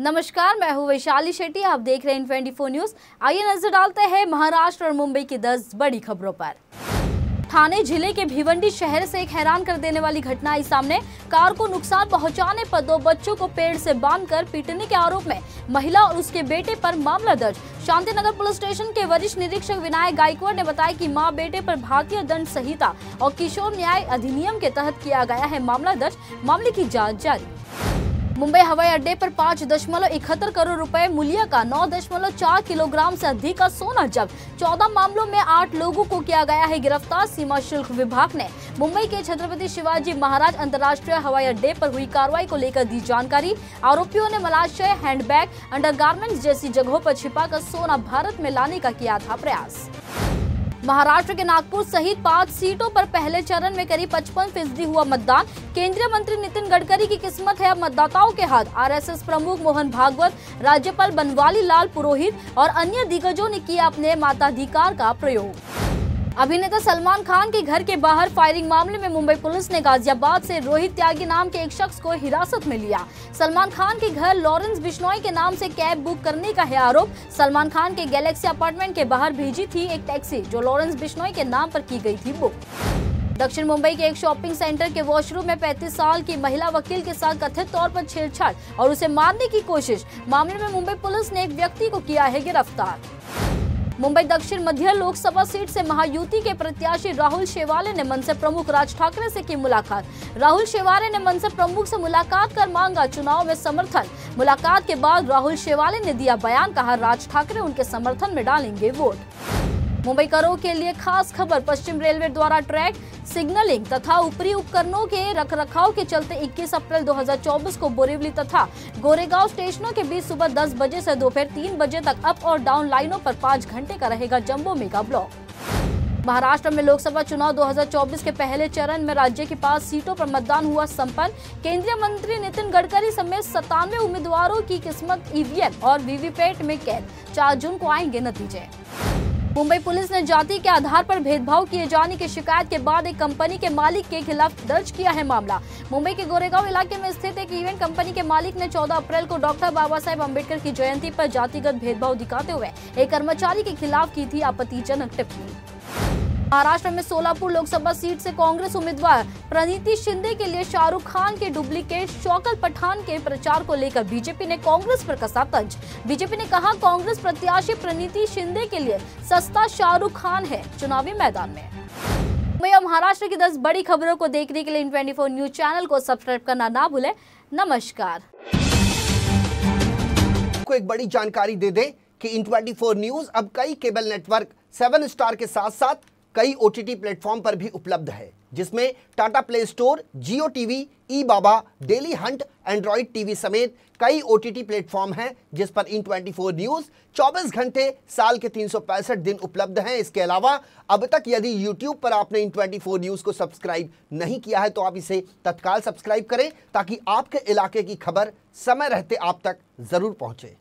नमस्कार, मैं हूँ वैशाली शेट्टी, आप देख रहे हैं ट्वेंटी फोर न्यूज़ आइए नज़र डालते हैं महाराष्ट्र और मुंबई की दस बड़ी खबरों पर। थाने, ज़िले के भिवंडी शहर से एक हैरान कर देने वाली घटना आई सामने। कार को नुकसान पहुँचाने पर दो बच्चों को पेड़ से बांधकर पीटने के आरोप में महिला और उसके बेटे पर मामला दर्ज। शांतिनगर पुलिस स्टेशन के वरिष्ठ निरीक्षक विनायक गायकवाड़ ने बताया कि माँ, बेटे पर भारतीय दंड संहिता और किशोर न्याय अधिनियम के तहत किया गया है मामला दर्ज। मामले की जाँच जारी। मुंबई हवाई अड्डे पर पाँच दशमलव इकहत्तर करोड़ रुपए मूल्य का नौ दशमलव चार किलोग्राम से अधिक का सोना जब्त। चौदह मामलों में आठ लोगों को किया गया है गिरफ़्तार। सीमा शुल्क विभाग ने मुंबई के छत्रपति शिवाजी महाराज अंतर्राष्ट्रीय हवाई अड्डे पर हुई कार्रवाई को लेकर दी जानकारी। आरोपियों ने मलाशय, हैंडबैग, अंडरगारमेंट्स जैसी जगहों पर छिपाकर सोना भारत में लाने का किया था प्रयास। महाराष्ट्र के नागपुर सहित पाँच सीटों पर पहले चरण में करीब पचपन फ़ीसदी हुआ मतदान। केंद्रीय मंत्री नितिन गडकरी की किस्मत है अब मतदाताओं के हाथ। आरएसएस प्रमुख मोहन भागवत, राज्यपाल बनवाली लाल पुरोहित और अन्य दिग्गजों ने किया अपने मताधिकार का प्रयोग। अभिनेता सलमान खान के घर के बाहर फायरिंग मामले में मुंबई पुलिस ने गाजियाबाद से रोहित त्यागी नाम के एक शख्स को हिरासत में लिया। सलमान खान के घर लॉरेंस बिश्नोई के नाम से कैब बुक करने का है आरोप। सलमान खान के गैलेक्सी अपार्टमेंट के बाहर भेजी थी एक टैक्सी, जो लॉरेंस बिश्नोई के नाम पर की गई थी बुक। दक्षिण मुंबई के एक शॉपिंग सेंटर के वॉशरूम में 35 साल की महिला वकील के साथ कथित तौर पर छेड़छाड़ और उसे मारने की कोशिश। मामले में मुंबई पुलिस ने एक व्यक्ति को किया है गिरफ़्तार। मुंबई दक्षिण मध्य लोकसभा सीट से महायुति के प्रत्याशी राहुल शेवाले ने मनसे प्रमुख राज ठाकरे से की मुलाकात। राहुल शेवाले ने मनसे प्रमुख से मुलाकात कर मांगा चुनाव में समर्थन। मुलाकात के बाद राहुल शेवाले ने दिया बयान, कहा राज ठाकरे उनके समर्थन में डालेंगे वोट। मुंबई करो के लिए खास खबर, पश्चिम रेलवे द्वारा ट्रैक सिग्नलिंग तथा ऊपरी उपकरणों के रखरखाव के चलते 21 अप्रैल 2024 को बोरीवली तथा गोरेगांव स्टेशनों के बीच सुबह 10 बजे से दोपहर 3 बजे तक अप और डाउन लाइनों पर 5 घंटे का रहेगा जंबो मेगा ब्लॉक। महाराष्ट्र में लोकसभा चुनाव 2024 के पहले चरण में राज्य की पाँच सीटों पर मतदान हुआ संपन्न। केंद्रीय मंत्री नितिन गडकरी समेत सतानवे उम्मीदवारों की किस्मत ईवीएम और वीवीपैट में कैद। चार जून को आएँगे नतीजे। मुंबई पुलिस ने जाति के आधार पर भेदभाव किए जाने की शिकायत के बाद एक कंपनी के मालिक के खिलाफ दर्ज किया है मामला। मुंबई के गोरेगांव इलाके में स्थित एक इवेंट कंपनी के मालिक ने 14 अप्रैल को डॉक्टर बाबा साहेब अंबेडकर की जयंती पर जातिगत भेदभाव दिखाते हुए एक कर्मचारी के खिलाफ की थी आपत्तिजनक टिप्पणी। महाराष्ट्र में सोलापुर लोकसभा सीट से कांग्रेस उम्मीदवार प्रणीति शिंदे के लिए शाहरुख खान के डुप्लीकेट शौकत पठान के प्रचार को लेकर बीजेपी ने कांग्रेस पर कसा तंज। बीजेपी ने कहा, कांग्रेस प्रत्याशी प्रणीति शिंदे के लिए सस्ता शाहरुख खान है चुनावी मैदान में। मुंबई और महाराष्ट्र की दस बड़ी खबरों को देखने के लिए इन ट्वेंटी न्यूज़ चैनल को सब्सक्राइब करना ना भूले। नमस्कार। को एक बड़ी जानकारी दे दें कि इन 24 न्यूज़ अब कई केबल नेटवर्क, सेवन स्टार के साथ साथ कई ओ टी प्लेटफॉर्म पर भी उपलब्ध है, जिसमें Tata play store Jio TV ई बाबा डेली हंट एंड्रॉइड टीवी समेत कई ओ टी प्लेटफॉर्म हैं, जिस पर इन 24 न्यूज़ 24 घंटे साल के तीन सौ पैंसठ दिन उपलब्ध हैं। इसके अलावा, अब तक यदि यूट्यूब पर आपने इन 24 न्यूज़ को सब्सक्राइब नहीं किया है तो आप इसे तत्काल सब्सक्राइब करें, ताकि आपके इलाके की खबर समय रहते आप तक ज़रूर पहुँचे।